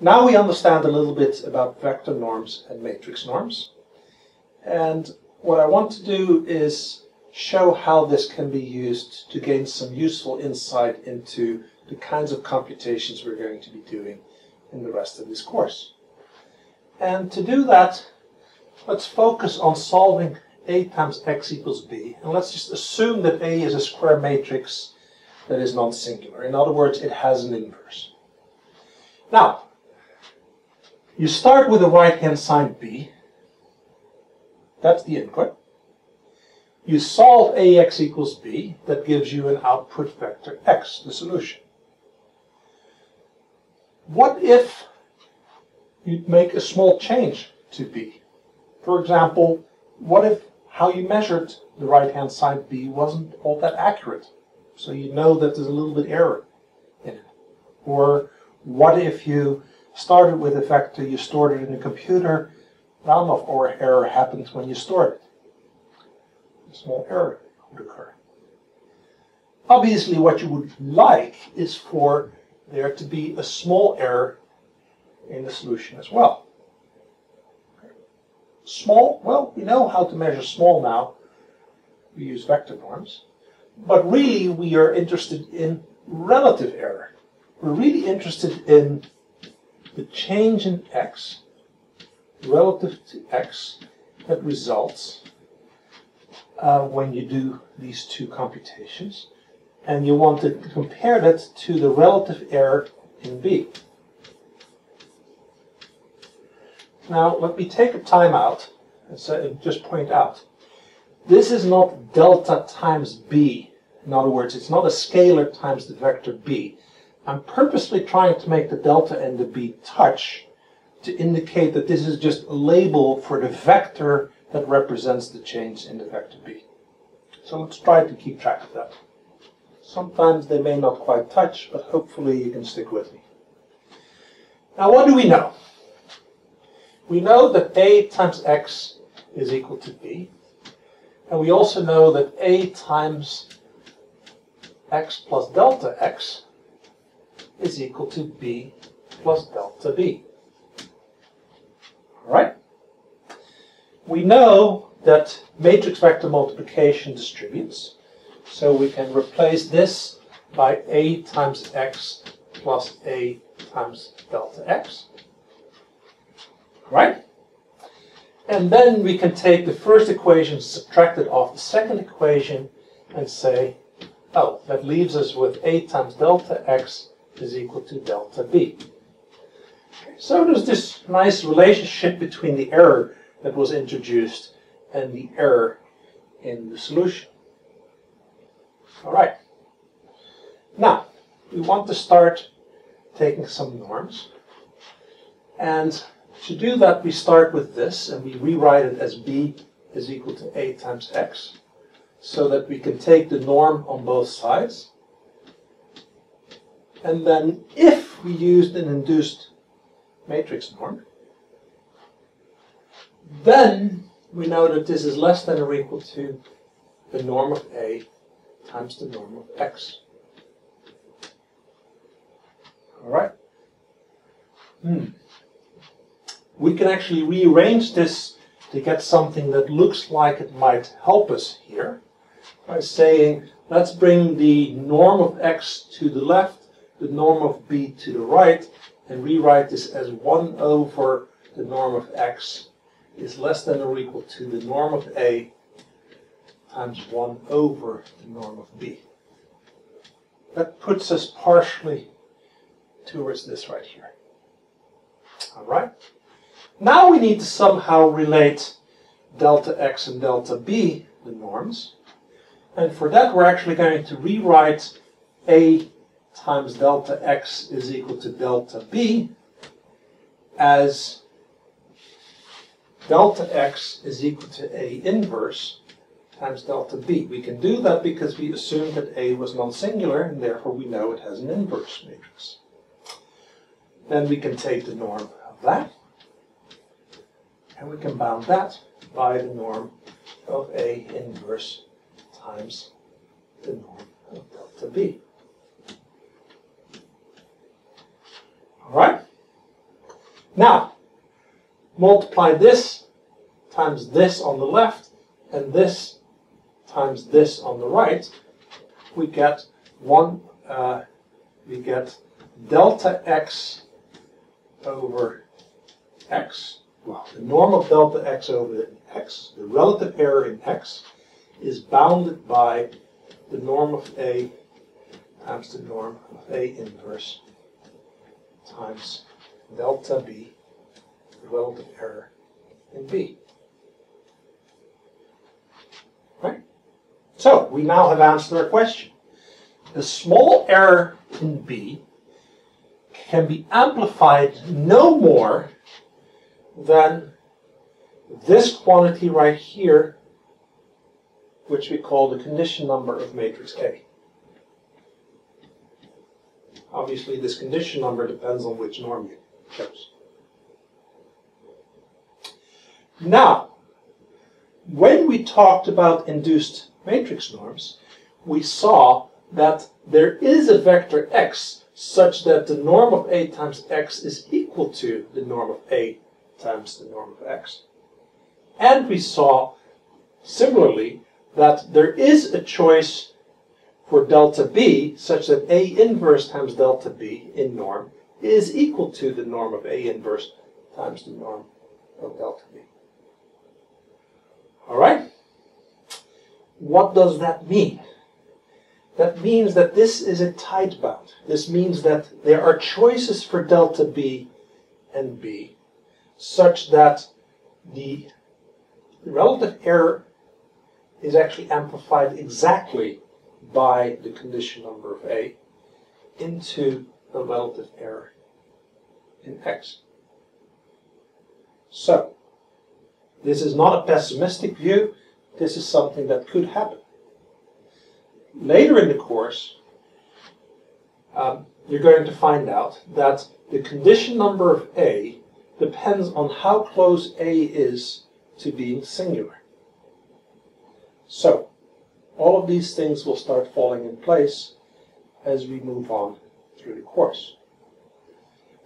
Now we understand a little bit about vector norms and matrix norms. And what I want to do is show how this can be used to gain some useful insight into the kinds of computations we're going to be doing in the rest of this course. And to do that, let's focus on solving A times x equals B. And let's just assume that A is a square matrix that is non-singular. In other words, it has an inverse. Now, you start with the right-hand side B. That's the input. You solve AX equals B. That gives you an output vector X, the solution. What if you'd make a small change to B? For example, what if how you measured the right-hand side B wasn't all that accurate? So you know that there's a little bit error in it. Or what if you started with a vector, you stored it in a computer, roundoff or error happens when you store it. A small error would occur. Obviously, what you would like is for there to be a small error in the solution as well. Small, well, we know how to measure small now. We use vector norms. But really, we are interested in relative error. We're really interested in the change in x relative to x that results uh, when you do these two computations. And you want to compare that to the relative error in B. Now, let me take a time out and say, just point out. This is not delta times B. In other words, it's not a scalar times the vector B. I'm purposely trying to make the delta and the b touch to indicate that this is just a label for the vector that represents the change in the vector b. So let's try to keep track of that. Sometimes they may not quite touch, but hopefully you can stick with me. Now what do we know? We know that a times x is equal to b. And we also know that a times x plus delta x is equal to b plus delta b. All right? We know that matrix vector multiplication distributes, so we can replace this by a times x plus a times delta x. Right? And then we can take the first equation, subtract it off the second equation, and say, oh, that leaves us with a times delta x is equal to delta b. So there's this nice relationship between the error that was introduced and the error in the solution. All right. Now, we want to start taking some norms. And to do that, we start with this, and we rewrite it as b is equal to a times x, so that we can take the norm on both sides and then if we used an induced matrix norm, then we know that this is less than or equal to the norm of A times the norm of X. All right? Hmm. We can actually rearrange this to get something that looks like it might help us here by saying, let's bring the norm of X to the left the norm of b to the right and rewrite this as 1 over the norm of x is less than or equal to the norm of a times 1 over the norm of b. That puts us partially towards this right here. All right? Now we need to somehow relate delta x and delta b, the norms. And for that, we're actually going to rewrite a times delta x is equal to delta b as delta x is equal to A inverse times delta B. We can do that because we assumed that A was non-singular, and therefore we know it has an inverse matrix. Then we can take the norm of that, and we can bound that by the norm of A inverse times the norm of delta B. All right? Now, multiply this times this on the left and this times this on the right, we get one, uh, we get delta x over x. Well, the norm of delta x over x, the relative error in x, is bounded by the norm of A times the norm of A inverse times delta B, relative error in B. Right? So, we now have answered our question. The small error in B can be amplified no more than this quantity right here, which we call the condition number of matrix A. Obviously, this condition number depends on which norm you Now, when we talked about induced matrix norms, we saw that there is a vector x such that the norm of A times x is equal to the norm of A times the norm of x. And we saw, similarly, that there is a choice for delta B such that A inverse times delta B in norm is equal to the norm of A inverse times the norm of delta B. All right? What does that mean? That means that this is a tight bound. This means that there are choices for delta B and B such that the relative error is actually amplified exactly by the condition number of A into the relative error in X. So, this is not a pessimistic view, this is something that could happen. Later in the course, um, you're going to find out that the condition number of A depends on how close A is to being singular. So, all of these things will start falling in place as we move on through the course.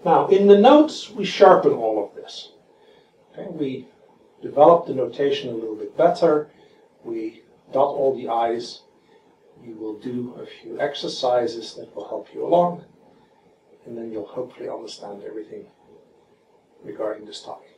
Now, in the notes, we sharpen all of this. Okay, we develop the notation a little bit better. We dot all the I's. You will do a few exercises that will help you along, and then you'll hopefully understand everything regarding this topic.